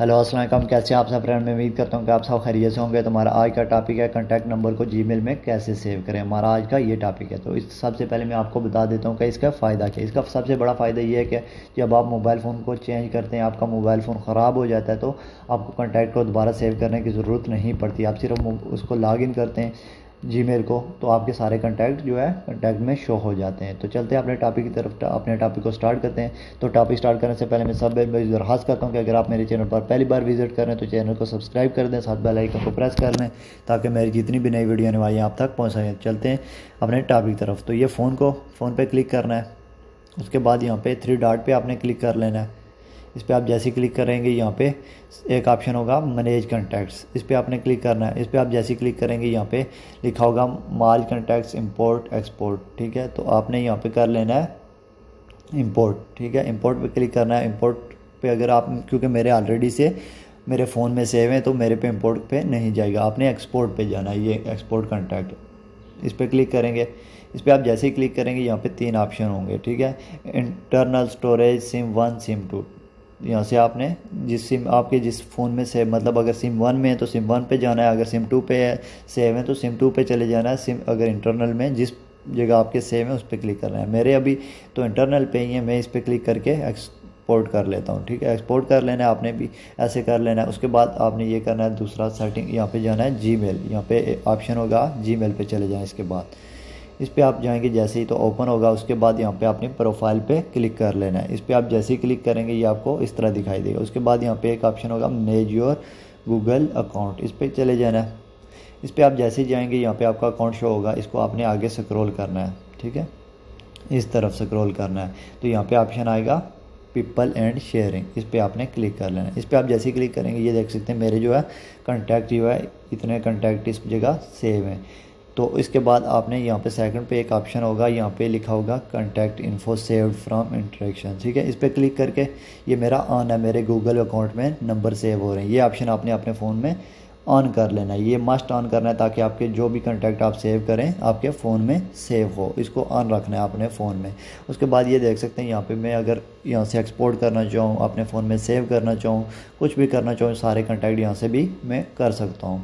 Hello अस्सलाम कैसे आप सब? फ्रेंड मैं उम्मीद करता हूँ कि आप सब खैरियत से होंगे। तो हमारा आज का टॉपिक है कॉन्टैक्ट नंबर को जीमेल में कैसे सेव करें? हमारा आज का ये टॉपिक है। तो इस सबसे पहले मैं आपको बता देता हूँ कि इसका फ़ायदा क्या इसका सबसे बड़ा फ़ायदा ये है कि जब आप मोबाइल फ़ोन को चेंज करते हैं, आपका मोबाइल फ़ोन ख़राब हो जाता है तो आपको कॉन्टैक्ट को दोबारा सेव करने की ज़रूरत नहीं पड़ती। आप सिर्फ़ उसको लॉग करते हैं। जी मेल को तो आपके सारे कंटैक्ट जो है कंटैक्ट में शो हो जाते हैं। तो चलते हैं अपने टॉपिक की तरफ़, अपने टॉपिक को स्टार्ट करते हैं। तो टॉपिक स्टार्ट करने से पहले मैं सब दरखास्त करता हूँ कि अगर आप मेरे चैनल पर पहली बार विज़िट करें तो चैनल को सब्सक्राइब कर दें, साथ बेल आइकन को प्रेस कर लें, ताकि मेरी जितनी भी नई वीडियो आने वाली आप तक पहुँच सकें। चलते हैं अपने टॉपिक तरफ़। तो ये फ़ोन को फ़ोन पर क्लिक करना है। उसके बाद यहाँ पर थ्री डॉट पर आपने क्लिक कर लेना है। इस पर आप जैसे क्लिक करेंगे यहाँ पे एक ऑप्शन होगा मैनेज कॉन्टैक्ट्स इस पर आपने क्लिक करना है। इस पर आप जैसे क्लिक करेंगे यहाँ पे लिखा होगा माल कॉन्टैक्ट्स इंपोर्ट एक्सपोर्ट ठीक है? तो आपने यहाँ पे कर लेना है इंपोर्ट ठीक है? इंपोर्ट पे क्लिक करना है। इंपोर्ट पे अगर आप, क्योंकि मेरे ऑलरेडी से मेरे फ़ोन में सेव हैं तो मेरे पे इंपोर्ट पे नहीं जाएगा। आपने एक्सपोर्ट पे जाना है, ये एक्सपोर्ट कॉन्टैक्ट इस पर क्लिक करेंगे। इस पर आप जैसे ही क्लिक करेंगे, यहाँ पे तीन ऑप्शन होंगे। ठीक है? Internal storage SIM one SIM two यहाँ से आपने जिस सिम, आपके जिस फ़ोन में सेव मतलब अगर सिम वन में है तो सिम वन पे जाना है, अगर सिम टू पे है, सेव है तो सिम टू पे चले जाना है, सिम अगर इंटरनल में जिस जगह आपके सेव है उस पर क्लिक करना है। मेरे अभी तो इंटरनल पे ही है, मैं इस पर क्लिक करके एक्सपोर्ट कर लेता हूँ, ठीक है? एक्सपोर्ट कर लेना है, आपने भी ऐसे कर लेना है। उसके बाद आपने ये करना है, दूसरा सेटिंग यहाँ पर जाना है जी मेल यहाँ पे ऑप्शन होगा जी मेल पर चले जाएँ इसके बाद। इस पर आप जाएँगे, जैसे ही तो ओपन होगा, उसके बाद यहाँ पे आपने प्रोफ़ाइल पे क्लिक कर लेना है। इस पर आप जैसे ही क्लिक करेंगे, ये आपको इस तरह दिखाई देगा। उसके बाद यहाँ पे एक ऑप्शन होगा मैनेज योर गूगल अकाउंट इस पर चले जाना है। इस पर आप जैसे ही जाएँगे, यहाँ पे आपका अकाउंट शो होगा। इसको आपने आगे स्क्रोल करना है, ठीक है? इस तरफ़ स्क्रोल करना है। तो यहाँ पे ऑप्शन आएगा पीपल एंड शेयरिंग इस पर आपने क्लिक कर लेना है। इस पर आप जैसे ही क्लिक करेंगे, ये देख सकते हैं, मेरे जो है कंटैक्ट जो है, इतने कंटैक्ट इस जगह सेव हैं। तो इसके बाद आपने यहाँ पे सेकंड पे एक ऑप्शन होगा, यहाँ पे लिखा होगा contact info saved from interaction ठीक है? इस पर क्लिक करके ये मेरा ऑन है, मेरे गूगल अकाउंट में नंबर सेव हो रहे हैं। ये ऑप्शन आपने अपने फ़ोन में ऑन कर लेना है। ये मस्ट ऑन करना है ताकि आपके जो भी कंटैक्ट आप सेव करें, आपके फ़ोन में सेव हो। इसको ऑन रखना है अपने फ़ोन में। उसके बाद ये देख सकते हैं, यहाँ पे मैं अगर यहाँ से एक्सपोर्ट करना चाहूँ, अपने फ़ोन में सेव करना चाहूँ, कुछ भी करना चाहूँ, सारे कंटैक्ट यहाँ से भी मैं कर सकता हूँ।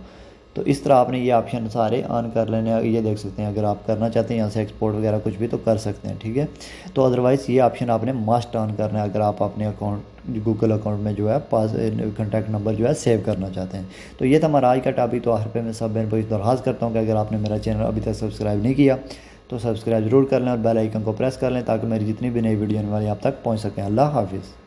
तो इस तरह आपने ये ऑप्शन सारे ऑन कर लेने ये देख सकते हैं, अगर आप करना चाहते हैं, यहाँ से एक्सपोर्ट वगैरह कुछ भी तो कर सकते हैं, ठीक है? तो अदरवाइज़ ये ऑप्शन आपने मस्ट ऑन करना है, अगर आप अपने अकाउंट गूगल अकाउंट में जो है, पास कॉन्टैक्ट नंबर जो है सेव करना चाहते हैं। तो ये था हमारा आज का टॉपिक तो हर पे मैं सब बहन भाई दरखास्त करता हूँ कि अगर आपने मेरा चैनल अभी तक सब्सक्राइब नहीं किया तो सब्सक्राइब ज़रूर कर लें और बेल आइकन को प्रेस कर लें, ताकि मेरी जितनी भी नई वीडियो आने वाली आप तक पहुँच सकें। अल्लाह हाफिज़।